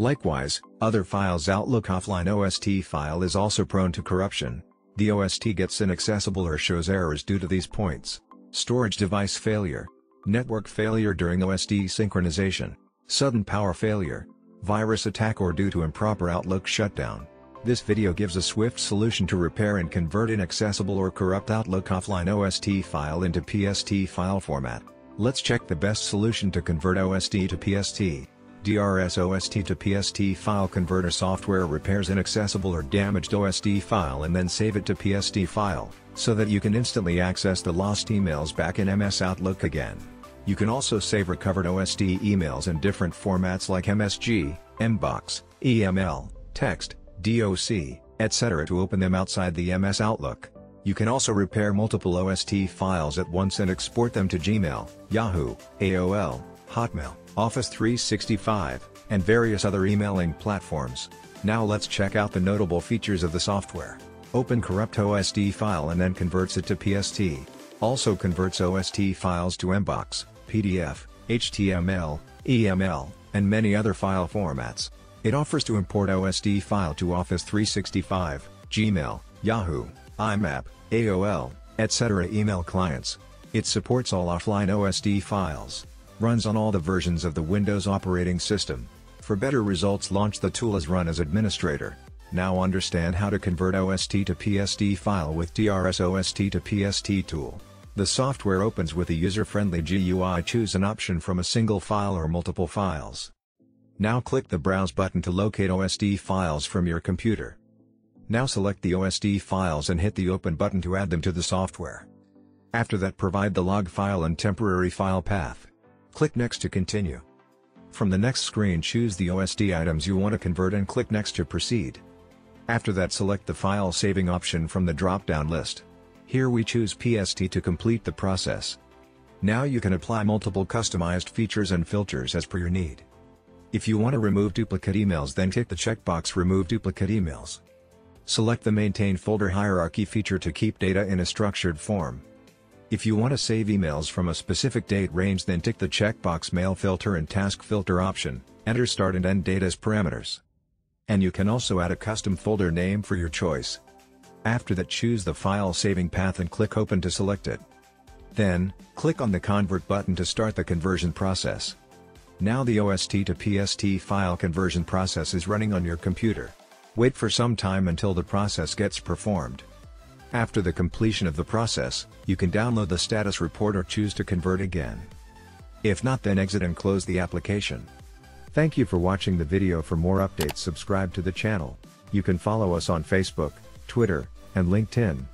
Likewise, other files Outlook offline OST file is also prone to corruption. The OST gets inaccessible or shows errors due to these points. Storage device failure. Network failure during OST synchronization. Sudden power failure. Virus attack or due to improper Outlook shutdown. This video gives a swift solution to repair and convert inaccessible or corrupt Outlook offline OST file into PST file format. Let's check the best solution to convert OST to PST. DRS OST to PST file converter software repairs inaccessible or damaged OST file and then save it to PST file, so that you can instantly access the lost emails back in MS Outlook again. You can also save recovered OST emails in different formats like MSG, MBOX, EML, text, DOC, etc. to open them outside the MS Outlook. You can also repair multiple OST files at once and export them to Gmail, Yahoo, AOL, Hotmail, Office 365, and various other emailing platforms. Now let's check out the notable features of the software. Open corrupt OST file and then converts it to PST. Also converts OST files to MBOX, PDF, HTML, EML, and many other file formats. It offers to import OST file to Office 365, Gmail, Yahoo, IMAP, AOL, etc. email clients. It supports all offline OST files. Runs on all the versions of the Windows operating system. For better results launch the tool as run as administrator. Now understand how to convert OST to PST file with DRS OST to PST tool. The software opens with a user-friendly GUI choose an option from a single file or multiple files. Now click the Browse button to locate OST files from your computer. Now select the OST files and hit the Open button to add them to the software. After that provide the log file and temporary file path. Click Next to continue. From the next screen choose the OST items you want to convert and click Next to proceed. After that select the file saving option from the drop-down list. Here we choose PST to complete the process. Now you can apply multiple customized features and filters as per your need. If you want to remove duplicate emails then tick the checkbox Remove Duplicate Emails. Select the Maintain Folder Hierarchy feature to keep data in a structured form. If you want to save emails from a specific date range then tick the checkbox Mail Filter and Task Filter option, enter start and end date as parameters. And you can also add a custom folder name for your choice. After that choose the file saving path and click Open to select it. Then, click on the Convert button to start the conversion process. Now the OST to PST file conversion process is running on your computer. Wait for some time until the process gets performed. After the completion of the process, you can download the status report or choose to convert again. If not then exit and close the application. Thank you for watching the video for more updates subscribe to the channel. You can follow us on Facebook, Twitter, and LinkedIn.